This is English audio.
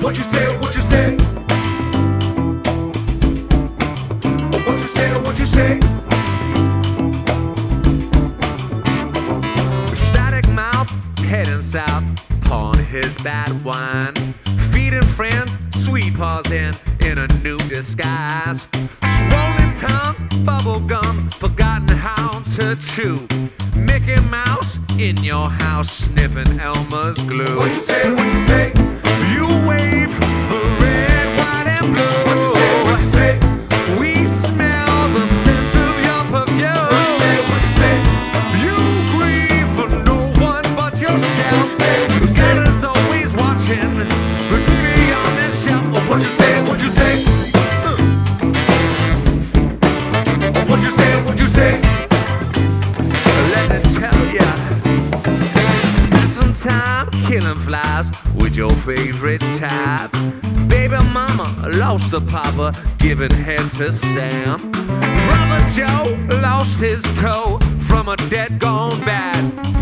What you say? What you say? What you say? What you say? Static mouth, heading south, pawn his bad wine. Feeding friends, sweet paws in, in a new disguise. Swollen tongue, bubble gum, forgotten how to chew. Mickey Mouse in your house, sniffing Elmer's glue. What you say? What you say? You red, white, and blue. We smell the scent of your perfume. You grieve for no one but yourself. The cat is always watching. The TV on this shelf. Oh, what you say? What you say? What you say? What you say? Killing flies with your favorite type. Baby mama lost the papa, giving head to Sam. Brother Joe lost his toe from a dead gone bad.